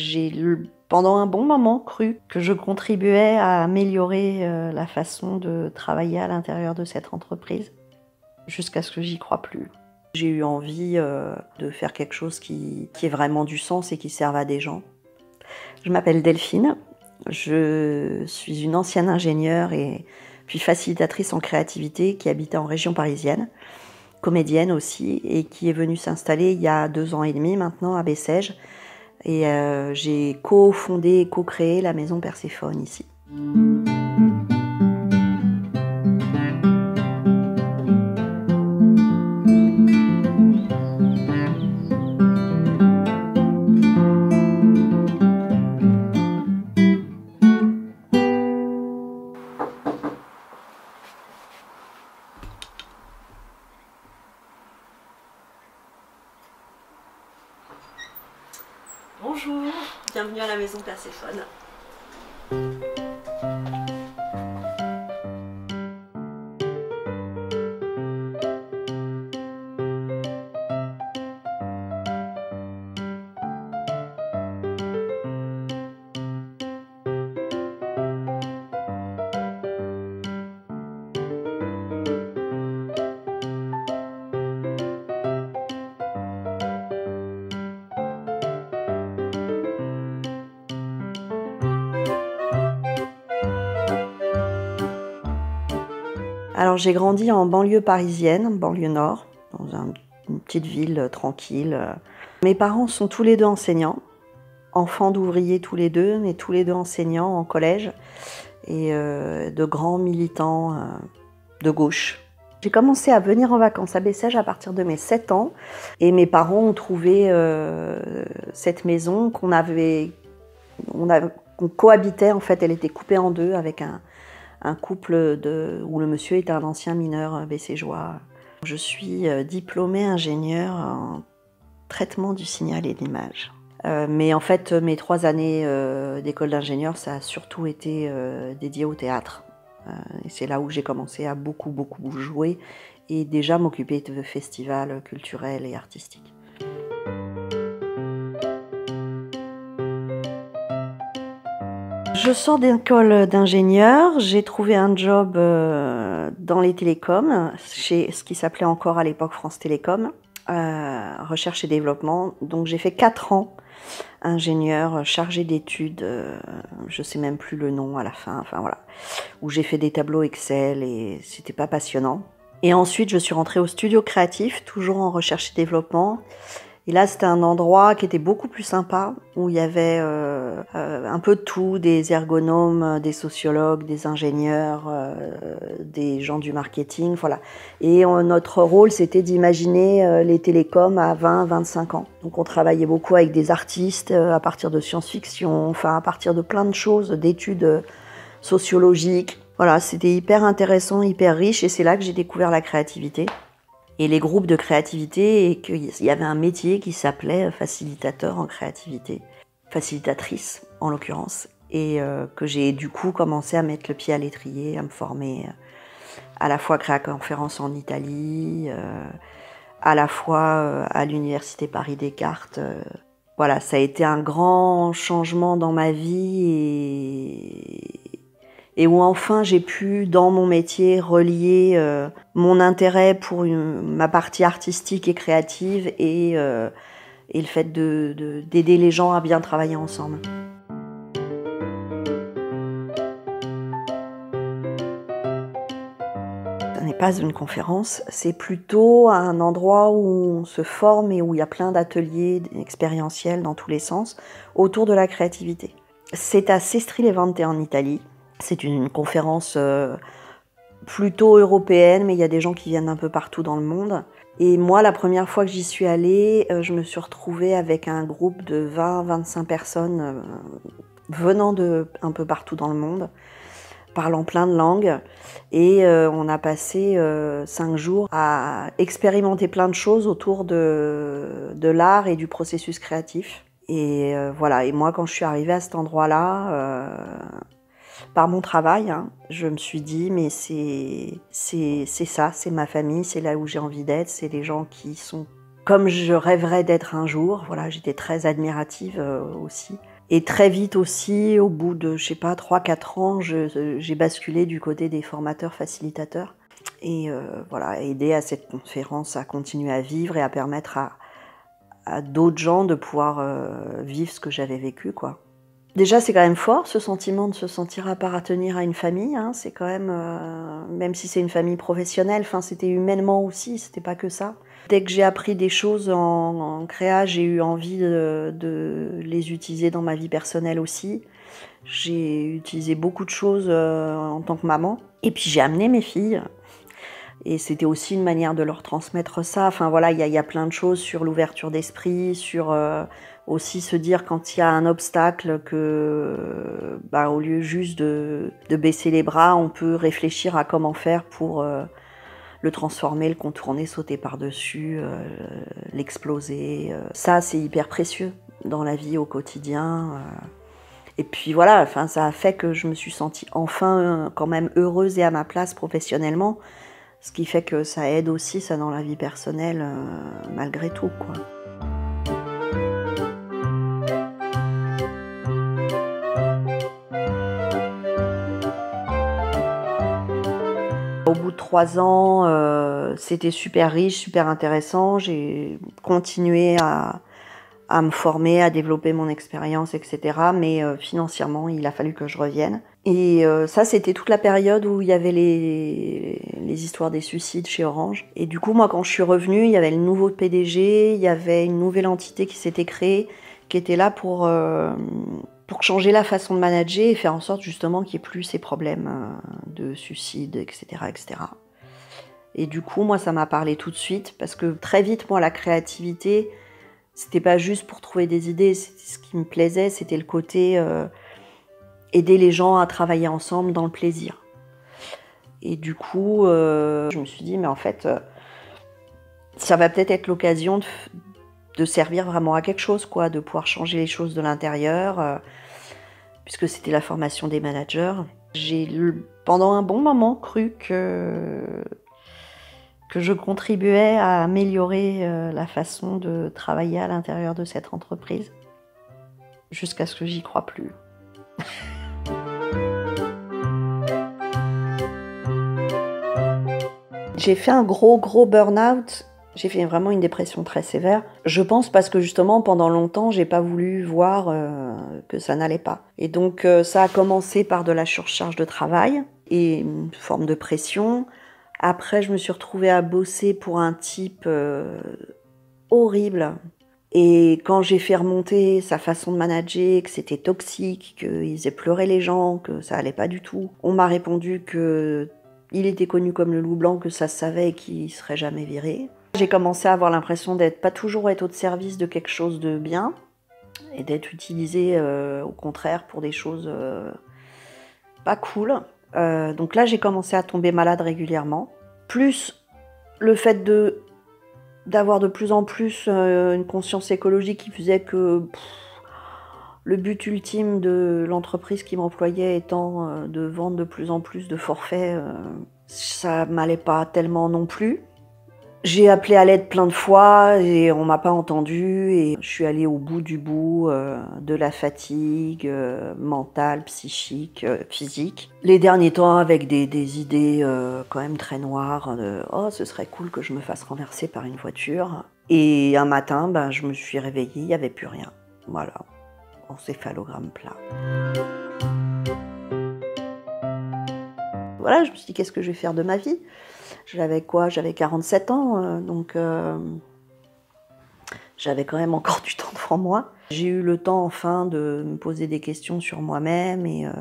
J'ai pendant un bon moment cru que je contribuais à améliorer euh, la façon de travailler à l'intérieur de cette entreprise, jusqu'à ce que j'y crois plus. J'ai eu envie euh, de faire quelque chose qui, qui ait vraiment du sens et qui serve à des gens. Je m'appelle Delphine, je suis une ancienne ingénieure et puis facilitatrice en créativité qui habitait en région parisienne, comédienne aussi, et qui est venue s'installer il y a deux ans et demi maintenant à Bessèges et euh, j'ai co-fondé et co-créé la maison Perséphone ici. Bonjour, bienvenue à la maison Perséphone. J'ai grandi en banlieue parisienne, banlieue nord, dans une petite ville tranquille. Mes parents sont tous les deux enseignants, enfants d'ouvriers tous les deux, mais tous les deux enseignants en collège et euh, de grands militants euh, de gauche. J'ai commencé à venir en vacances à Bessèges à partir de mes 7 ans et mes parents ont trouvé euh, cette maison qu'on avait, on cohabitait en fait, elle était coupée en deux avec un, un couple de, où le monsieur est un ancien mineur bességeois. Je suis euh, diplômée ingénieure en traitement du signal et de l'image. Euh, mais en fait, mes trois années euh, d'école d'ingénieur, ça a surtout été dédié au théâtre. et c'est là où j'ai commencé à beaucoup, beaucoup jouer et déjà m'occuper de festivals culturels et artistiques. Je sors d'école d'ingénieur, j'ai trouvé un job euh, dans les télécoms, chez ce qui s'appelait encore à l'époque France Télécom, euh, recherche et développement. Donc j'ai fait quatre ans ingénieur chargé d'études, euh, je sais même plus le nom à la fin, enfin voilà, où j'ai fait des tableaux Excel et c'était pas passionnant. Et ensuite je suis rentrée au studio créatif, toujours en recherche et développement. Et là, c'était un endroit qui était beaucoup plus sympa, où il y avait euh, euh, un peu de tout, des ergonomes, des sociologues, des ingénieurs, euh, des gens du marketing, voilà. Et notre rôle, c'était d'imaginer les télécoms à 20-25 ans. Donc on travaillait beaucoup avec des artistes à partir de science-fiction, enfin à partir de plein de choses, d'études sociologiques. Voilà, c'était hyper intéressant, hyper riche, et c'est là que j'ai découvert la créativité et les groupes de créativité et qu'il y avait un métier qui s'appelait facilitateur en créativité, facilitatrice en l'occurrence, et euh, que j'ai du coup commencé à mettre le pied à l'étrier, à me former euh, à la fois créa conférence en Italie, euh, à la fois à l'université Paris Descartes. voilà, ça a été un grand changement dans ma vie et et où enfin j'ai pu, dans mon métier, relier euh, mon intérêt pour ma partie artistique et créative et, euh, le fait d'aider de, d'aider les gens à bien travailler ensemble. Ce n'est pas une conférence, c'est plutôt un endroit où on se forme et où il y a plein d'ateliers expérientiels dans tous les sens autour de la créativité. C'est à Sestri-Levante en Italie. C'est une conférence euh, plutôt européenne, mais il y a des gens qui viennent un peu partout dans le monde. Et moi, la première fois que j'y suis allée, euh, je me suis retrouvée avec un groupe de 20-25 personnes euh, venant de un peu partout dans le monde, parlant plein de langues. Et on a passé cinq jours à expérimenter plein de choses autour de, de l'art et du processus créatif. Et voilà, et moi, quand je suis arrivée à cet endroit-là, par mon travail, hein, je me suis dit, mais c'est ça, c'est ma famille, c'est là où j'ai envie d'être, c'est les gens qui sont comme je rêverais d'être un jour. Voilà, j'étais très admirative aussi. Et très vite aussi, au bout de, je sais pas, 3-4 ans, j'ai basculé du côté des formateurs facilitateurs. Et voilà, aider à cette conférence à continuer à vivre et à permettre à, à d'autres gens de pouvoir euh, vivre ce que j'avais vécu, quoi. Déjà, c'est quand même fort ce sentiment de se sentir appartenir à une famille. Hein. C'est quand même, euh, même si c'est une famille professionnelle, enfin, c'était humainement aussi, c'était pas que ça. Dès que j'ai appris des choses en, créa, j'ai eu envie de, de, les utiliser dans ma vie personnelle aussi. J'ai utilisé beaucoup de choses euh, en tant que maman. Et puis j'ai amené mes filles. Et c'était aussi une manière de leur transmettre ça. Enfin voilà, il y, a plein de choses sur l'ouverture d'esprit, sur euh, aussi se dire quand il y a un obstacle que, bah, au lieu juste de, baisser les bras, on peut réfléchir à comment faire pour euh, le transformer, le contourner, sauter par-dessus, euh, l'exploser. Ça, c'est hyper précieux dans la vie au quotidien. Et puis voilà, enfin, ça a fait que je me suis sentie enfin quand même heureuse et à ma place professionnellement. Ce qui fait que ça aide aussi, ça, dans la vie personnelle, euh, malgré tout, quoi. Trois ans, euh, c'était super riche, super intéressant. J'ai continué à, me former, à développer mon expérience, etc. Mais euh, financièrement, il a fallu que je revienne. Et euh, ça, c'était toute la période où il y avait les, histoires des suicides chez Orange. Et du coup, moi, quand je suis revenue, il y avait le nouveau PDG, il y avait une nouvelle entité qui s'était créée, qui était là pour, pour changer la façon de manager et faire en sorte justement qu'il n'y ait plus ces problèmes de suicide, etc., etc. Et du coup, moi, ça m'a parlé tout de suite parce que très vite, moi, la créativité, c'était pas juste pour trouver des idées. Ce qui me plaisait, c'était le côté aider les gens à travailler ensemble dans le plaisir. Et du coup, euh, je me suis dit, mais en fait, euh, ça va peut-être être, l'occasion de, servir vraiment à quelque chose, quoi, de pouvoir changer les choses de l'intérieur, euh, puisque c'était la formation des managers. J'ai pendant un bon moment cru que, que je contribuais à améliorer la façon de travailler à l'intérieur de cette entreprise, jusqu'à ce que j'y crois plus. J'ai fait un gros, gros burn-out. J'ai fait vraiment une dépression très sévère. Je pense parce que justement, pendant longtemps, j'ai pas voulu voir euh, que ça n'allait pas. Et donc, euh, ça a commencé par de la surcharge de travail et une forme de pression. Après, je me suis retrouvée à bosser pour un type euh, horrible. Et quand j'ai fait remonter sa façon de manager, que c'était toxique, qu'il faisait pleurer les gens, que ça allait pas du tout, on m'a répondu que il était connu comme le loup blanc, que ça se savait et qu'il serait jamais viré. J'ai commencé à avoir l'impression d'être pas toujours être au service de quelque chose de bien et d'être utilisé euh, au contraire pour des choses euh, pas cool. Euh, donc là, j'ai commencé à tomber malade régulièrement. Plus le fait d'avoir de plus en plus une conscience écologique qui faisait que le but ultime de l'entreprise qui m'employait étant euh, de vendre de plus en plus de forfaits, euh, ça m'allait pas tellement non plus. J'ai appelé à l'aide plein de fois et on m'a pas entendu et je suis allée au bout du bout euh, de la fatigue mentale, psychique, physique. Les derniers temps avec des, idées quand même très noires oh ce serait cool que je me fasse renverser par une voiture. Et un matin, ben, je me suis réveillée, il n'y avait plus rien. Voilà encéphalogramme plat. Voilà, je me suis dit qu'est-ce que je vais faire de ma vie? J'avais quoi? J'avais 47 ans, euh, donc euh, j'avais quand même encore du temps devant moi. J'ai eu le temps enfin de me poser des questions sur moi-même et euh,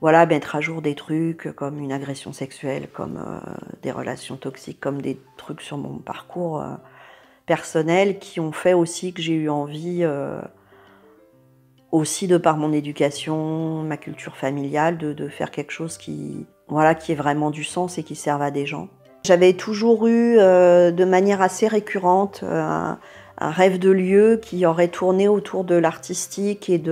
voilà, mettre à jour des trucs comme une agression sexuelle, comme des relations toxiques, comme des trucs sur mon parcours personnel qui ont fait aussi que j'ai eu envie aussi de par mon éducation, ma culture familiale, de, faire quelque chose qui, voilà, qui ait vraiment du sens et qui serve à des gens. J'avais toujours eu, euh, de manière assez récurrente, euh, un, rêve de lieu qui aurait tourné autour de l'artistique et,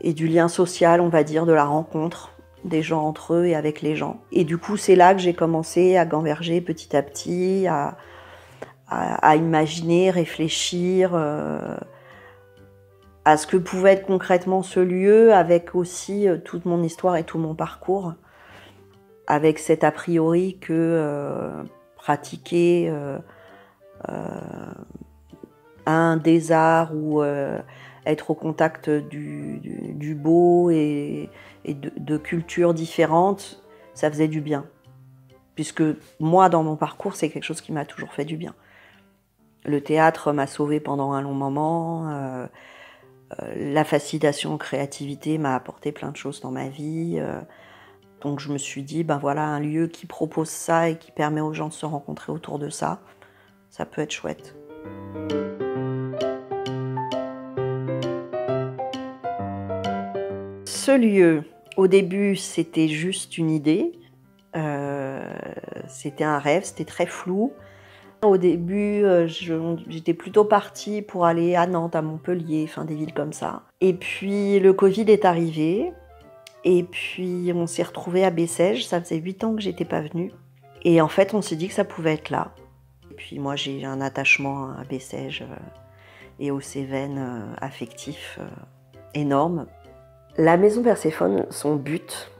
et du lien social, on va dire, de la rencontre des gens entre eux et avec les gens. Et du coup, c'est là que j'ai commencé à gamberger petit à petit, à, à, imaginer, réfléchir à ce que pouvait être concrètement ce lieu, avec aussi toute mon histoire et tout mon parcours, avec cet a priori que pratiquer un des arts ou être au contact du, beau et, de, cultures différentes, ça faisait du bien. Puisque moi, dans mon parcours, c'est quelque chose qui m'a toujours fait du bien. Le théâtre m'a sauvé pendant un long moment. Euh, euh, la fascination créativité m'a apporté plein de choses dans ma vie. Donc je me suis dit, ben voilà, un lieu qui propose ça et qui permet aux gens de se rencontrer autour de ça, ça peut être chouette. ce lieu, au début, c'était juste une idée. Euh, c'était un rêve, c'était très flou. Au début, euh, j'étais plutôt partie pour aller à Nantes, à Montpellier, enfin des villes comme ça. Et puis le Covid est arrivé. Et puis on s'est retrouvé à Bessèges. Ça faisait huit ans que j'étais pas venue. Et en fait, on s'est dit que ça pouvait être là. Et puis moi, j'ai un attachement à Bessèges euh, et aux Cévennes affectif énorme. La maison Perséphone, son but,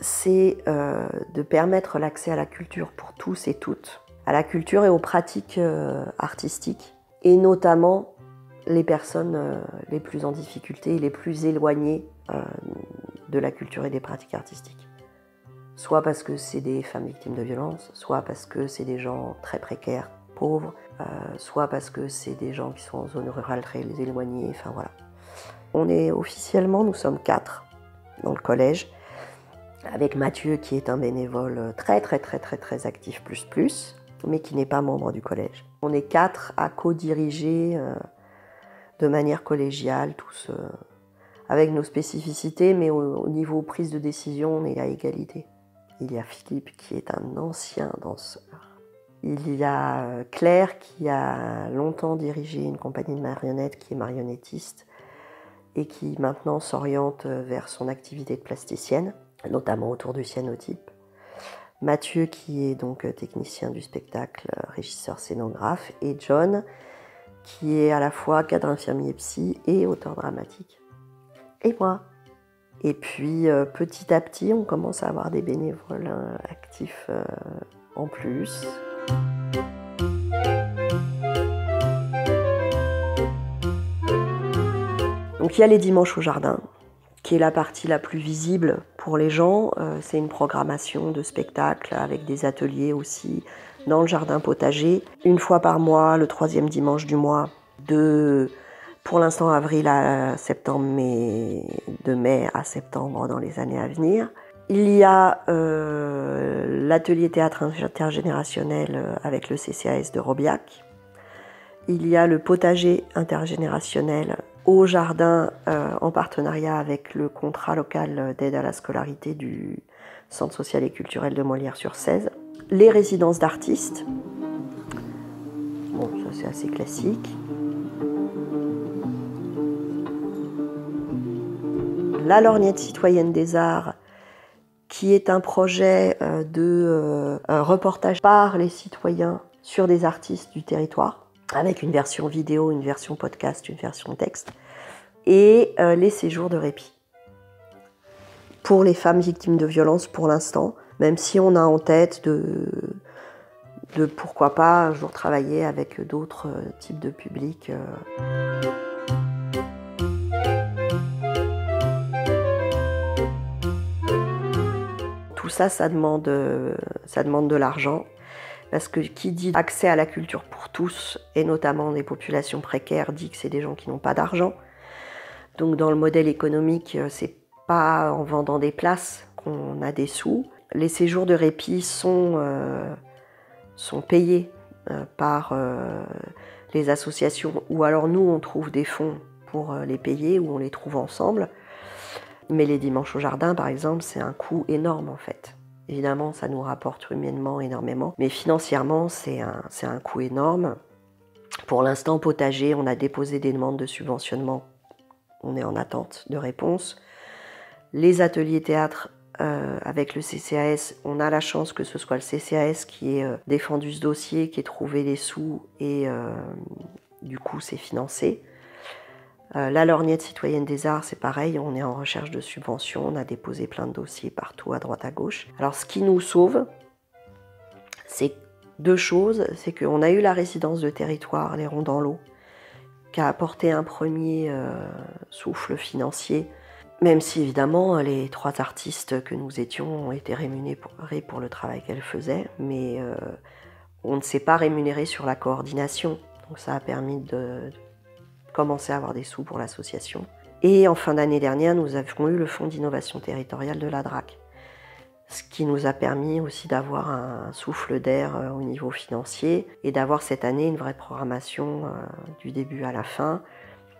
c'est euh, de permettre l'accès à la culture pour tous et toutes, à la culture et aux pratiques euh, artistiques, et notamment les personnes euh, les plus en difficulté, les plus éloignées de la culture et des pratiques artistiques. Soit parce que c'est des femmes victimes de violences, soit parce que c'est des gens très précaires, pauvres, soit parce que c'est des gens qui sont en zone rurale très éloignée, enfin voilà. On est officiellement, nous sommes quatre dans le collège, avec Mathieu qui est un bénévole très très très très très actif plus plus, mais qui n'est pas membre du collège. On est quatre à co-diriger euh, de manière collégiale, tous euh, avec nos spécificités, mais au, niveau prise de décision, on est à égalité. Il y a Philippe qui est un ancien danseur. Il y a euh, Claire qui a longtemps dirigé une compagnie de marionnettes qui est marionnettiste et qui maintenant s'oriente vers son activité de plasticienne, notamment autour du cyanotype. Mathieu qui est donc technicien du spectacle, régisseur scénographe, et John qui est à la fois cadre infirmier psy et auteur dramatique. Et moi. Et puis euh, petit à petit, on commence à avoir des bénévoles hein, actifs euh, en plus. Donc il y a les dimanches au jardin, qui est la partie la plus visible pour les gens. Euh, c'est une programmation de spectacles avec des ateliers aussi dans le jardin potager, une fois par mois, le troisième dimanche du mois, de pour l'instant avril à septembre, mais de mai à septembre dans les années à venir. Il y a euh, l'atelier théâtre intergénérationnel euh, avec le CCAS de Robiac. Il y a le potager intergénérationnel au jardin euh, en partenariat avec le contrat local d'aide à la scolarité du Centre social et culturel de Molière sur 16. Les résidences d'artistes. Bon, ça c'est assez classique. La lorgnette citoyenne des arts, qui est un projet euh, de euh, reportage par les citoyens sur des artistes du territoire avec une version vidéo, une version podcast, une version texte, et euh, les séjours de répit. Pour les femmes victimes de violences pour l'instant, même si on a en tête de, de pourquoi pas un jour travailler avec d'autres types de publics. Tout ça, ça demande, ça demande de l'argent parce que qui dit accès à la culture pour tous, et notamment des populations précaires, dit que c'est des gens qui n'ont pas d'argent. Donc dans le modèle économique, euh, c'est pas en vendant des places qu'on a des sous. Les séjours de répit sont, euh, sont payés euh, par les associations, ou alors nous on trouve des fonds pour les payer, ou on les trouve ensemble. Mais les dimanches au jardin, par exemple, c'est un coût énorme en fait. Évidemment, ça nous rapporte humainement énormément, mais financièrement, c'est un, coût énorme. Pour l'instant, potager, on a déposé des demandes de subventionnement. On est en attente de réponse. Les ateliers théâtre, euh, avec le CCAS, on a la chance que ce soit le CCAS qui ait euh, défendu ce dossier, qui ait trouvé les sous et euh, du coup c'est financé. La lorgnette citoyenne des arts, c'est pareil, on est en recherche de subventions, on a déposé plein de dossiers partout à droite à gauche. Alors ce qui nous sauve, c'est deux choses, c'est qu'on a eu la résidence de territoire, les ronds dans l'eau, qui a apporté un premier souffle financier même si évidemment les trois artistes que nous étions ont été rémunérés pour le travail qu'elles faisaient, mais euh, on ne s'est pas rémunéré sur la coordination. Donc ça a permis de commencer à avoir des sous pour l'association. Et en fin d'année dernière, nous avons eu le fonds d'innovation territoriale de la DRAC, ce qui nous a permis aussi d'avoir un souffle d'air euh, au niveau financier et d'avoir cette année une vraie programmation euh, du début à la fin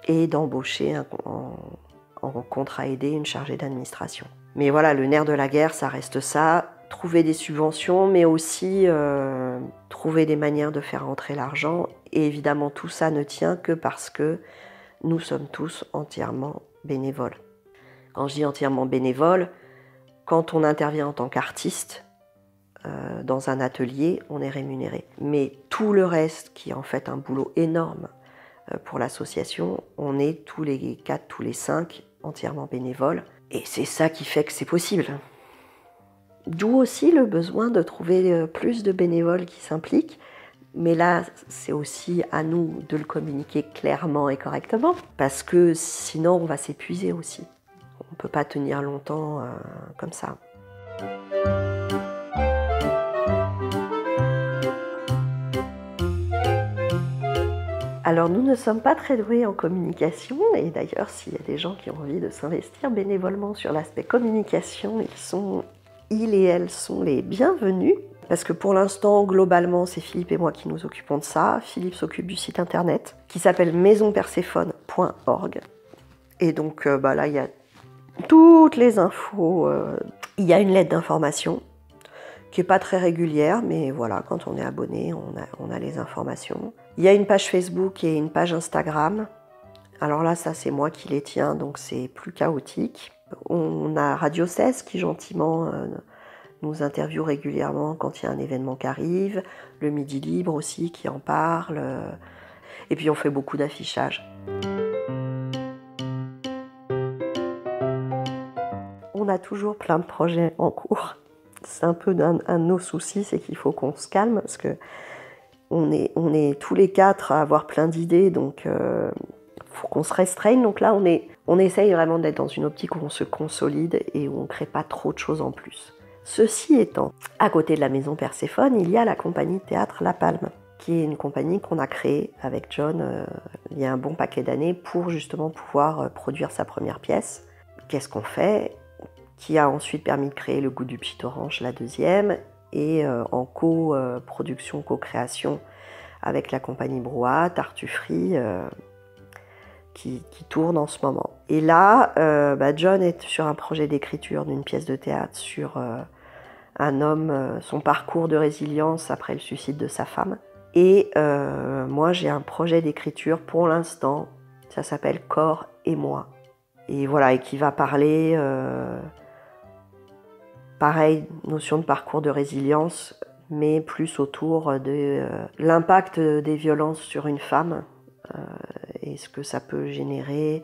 et d'embaucher en contrat aidé une chargée d'administration. Mais voilà, le nerf de la guerre, ça reste ça. Trouver des subventions, mais aussi euh, trouver des manières de faire rentrer l'argent. Et évidemment, tout ça ne tient que parce que nous sommes tous entièrement bénévoles. Quand je dis entièrement bénévoles, quand on intervient en tant qu'artiste euh, dans un atelier, on est rémunéré. Mais tout le reste, qui est en fait un boulot énorme euh, pour l'association, on est tous les quatre, tous les cinq entièrement bénévole. Et c'est ça qui fait que c'est possible. D'où aussi le besoin de trouver euh, plus de bénévoles qui s'impliquent. Mais là, c'est aussi à nous de le communiquer clairement et correctement, parce que sinon on va s'épuiser aussi. On ne peut pas tenir longtemps euh, comme ça. Alors nous ne sommes pas très doués en communication et d'ailleurs s'il y a des gens qui ont envie de s'investir bénévolement sur l'aspect communication, ils sont ils et elles sont les bienvenus parce que pour l'instant globalement c'est Philippe et moi qui nous occupons de ça. Philippe s'occupe du site internet qui s'appelle maisonperséphone.org et donc euh, bah, là il y a toutes les infos. Euh, il y a une lettre d'information qui n'est pas très régulière, mais voilà, quand on est abonné, on a, on a les informations. Il y a une page Facebook et une page Instagram. Alors là, ça c'est moi qui les tiens, donc c'est plus chaotique. On a Radio 16 qui gentiment euh, nous interviewe régulièrement quand il y a un événement qui arrive. Le Midi Libre aussi qui en parle. Et puis on fait beaucoup d'affichage. On a toujours plein de projets en cours c'est un peu un, de nos soucis, c'est qu'il faut qu'on se calme parce que on est, on est tous les quatre à avoir plein d'idées, donc il euh, faut qu'on se restreigne. Donc là, on, est, on essaye vraiment d'être dans une optique où on se consolide et où on ne crée pas trop de choses en plus. Ceci étant, à côté de la maison Perséphone, il y a la compagnie théâtre La Palme, qui est une compagnie qu'on a créée avec John euh, il y a un bon paquet d'années pour justement pouvoir euh, produire sa première pièce. Qu'est-ce qu'on fait? Qui a ensuite permis de créer Le goût du petit orange, la deuxième, et euh, en co-production, co-création avec la compagnie Brouhaha, Tartufferie, qui, tourne en ce moment. Et là, bah, John est sur un projet d'écriture d'une pièce de théâtre sur un homme, son parcours de résilience après le suicide de sa femme. Et moi, j'ai un projet d'écriture pour l'instant, ça s'appelle Corps et moi. Et voilà, et qui va parler Pareil, notion de parcours de résilience, mais plus autour de euh, l'impact des violences sur une femme euh, et ce que ça peut générer,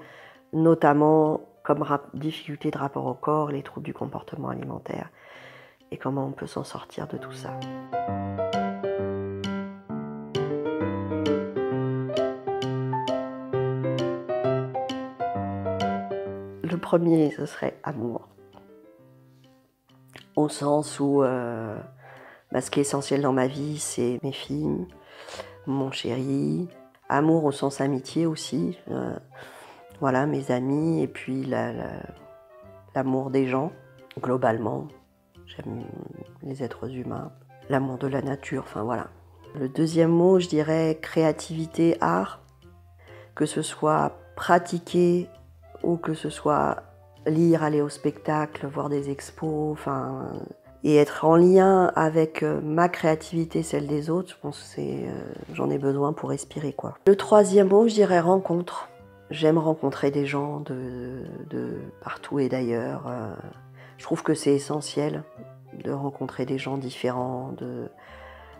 notamment comme difficulté de rapport au corps, les troubles du comportement alimentaire, et comment on peut s'en sortir de tout ça. Le premier, ce serait amour au sens où euh, bah, ce qui est essentiel dans ma vie, c'est mes filles, mon chéri, amour au sens amitié aussi, euh, voilà, mes amis, et puis l'amour des gens, globalement. J'aime les êtres humains, l'amour de la nature, enfin voilà. Le deuxième mot, je dirais créativité, art, que ce soit pratiquer ou que ce soit lire, aller au spectacle, voir des expos, enfin, et être en lien avec euh, ma créativité, celle des autres, je pense que euh, j'en ai besoin pour respirer quoi. Le troisième mot, je dirais rencontre. J'aime rencontrer des gens de, de partout et d'ailleurs. Euh, Je trouve que c'est essentiel de rencontrer des gens différents.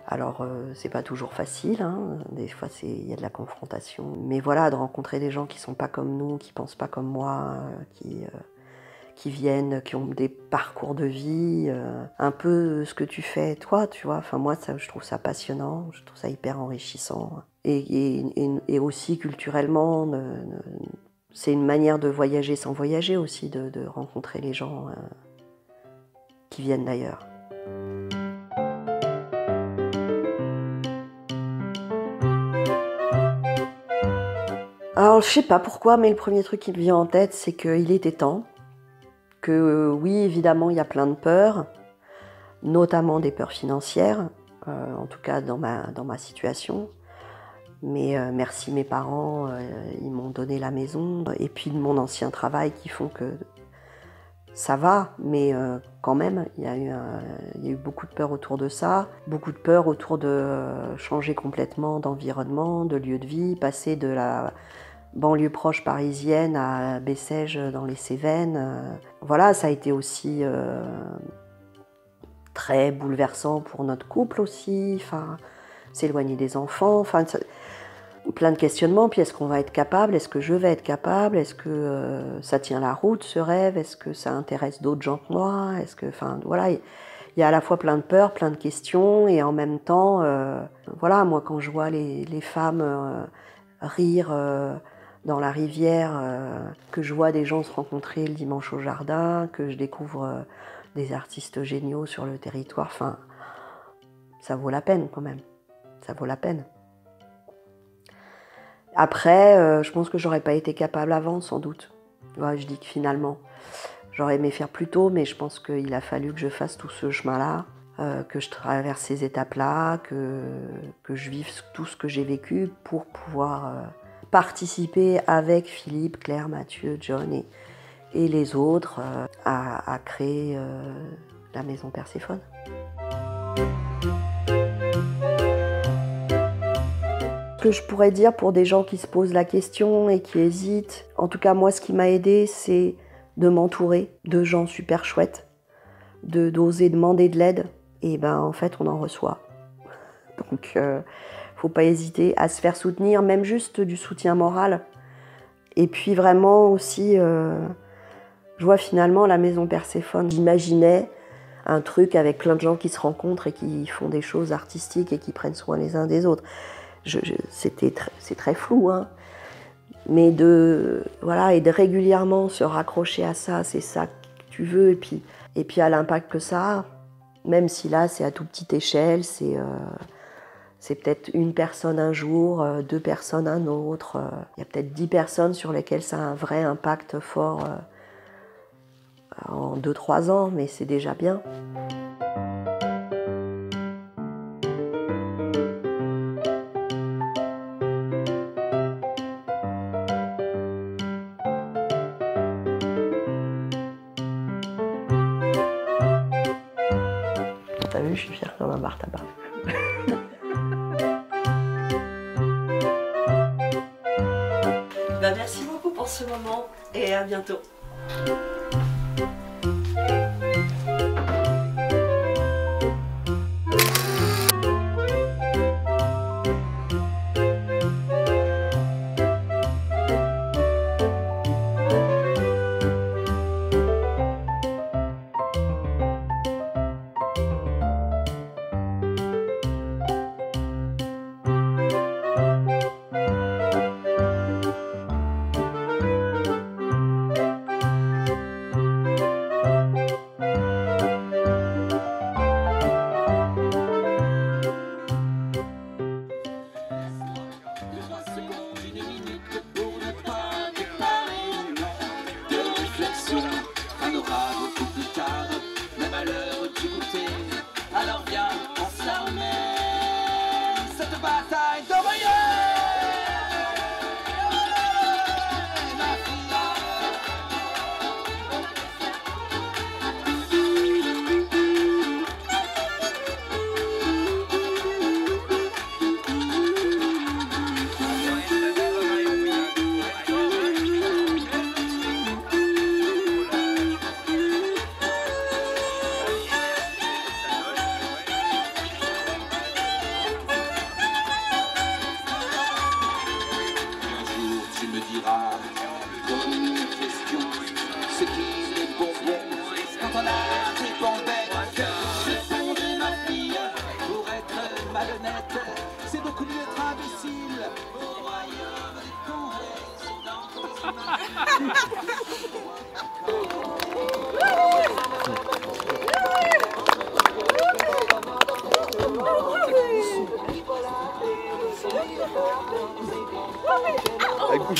Alors, euh, c'est pas toujours facile, hein. des fois il y a de la confrontation. Mais voilà, de rencontrer des gens qui sont pas comme nous, qui pensent pas comme moi, euh, qui, euh, qui viennent, qui ont des parcours de vie, un peu ce que tu fais toi, tu vois. Enfin, moi, je trouve ça passionnant, je trouve ça hyper enrichissant. Et, aussi culturellement, c'est une manière de voyager sans voyager aussi, de rencontrer les gens qui viennent d'ailleurs. Alors, je sais pas pourquoi, mais le premier truc qui me vient en tête, c'est qu'il était temps. Que euh, oui, évidemment, il y a plein de peurs, notamment des peurs financières, euh, en tout cas dans ma, dans ma situation. Mais euh, merci mes parents, ils m'ont donné la maison, et puis de mon ancien travail qui font que ça va, mais euh, quand même, il y, a eu beaucoup de peur autour de ça, beaucoup de peur autour de euh, changer complètement d'environnement, de lieu de vie, passer de la banlieue proche parisienne à Bessèges dans les Cévennes. Euh. voilà, ça a été aussi très bouleversant pour notre couple aussi, enfin, s'éloigner des enfants, enfin, plein de questionnements. Puis est-ce qu'on va être capable Est-ce que je vais être capable Est-ce que euh, ça tient la route ce rêve Est-ce que ça intéresse d'autres gens que moi Est-ce que, enfin, voilà, il y a à la fois plein de peurs, plein de questions, et en même temps, euh, voilà, moi quand je vois les, femmes euh, rire dans la rivière, que je vois des gens se rencontrer le dimanche au jardin, que je découvre des artistes géniaux sur le territoire, enfin, ça vaut la peine quand même. Ça vaut la peine. Après, euh, je pense que j'aurais pas été capable avant, sans doute. je dis que finalement, j'aurais aimé faire plus tôt, mais je pense qu'il a fallu que je fasse tout ce chemin-là, euh, que je traverse ces étapes-là, que, que je vive tout ce que j'ai vécu pour pouvoir euh, participer avec Philippe, Claire, Mathieu, John et, et les autres à, à, créer la maison Perséphone. Que je pourrais dire pour des gens qui se posent la question et qui hésitent, en tout cas moi ce qui m'a aidé c'est de m'entourer de gens super chouettes, de d'oser demander de l'aide et ben en fait on en reçoit. Donc euh, faut pas hésiter à se faire soutenir, même juste du soutien moral. Et puis vraiment aussi, euh, je vois finalement la maison Perséphone, j'imaginais un truc avec plein de gens qui se rencontrent et qui font des choses artistiques et qui prennent soin les uns des autres c'était c'est très flou, hein. mais de voilà et de régulièrement se raccrocher à ça, c'est ça que tu veux et puis et puis à l'impact que ça a, même si là c'est à toute petite échelle, c'est euh, c'est peut-être une personne un jour, euh, deux personnes un autre. Euh, il y a peut-être dix personnes sur lesquelles ça a un vrai impact fort en deux trois ans, mais c'est déjà bien.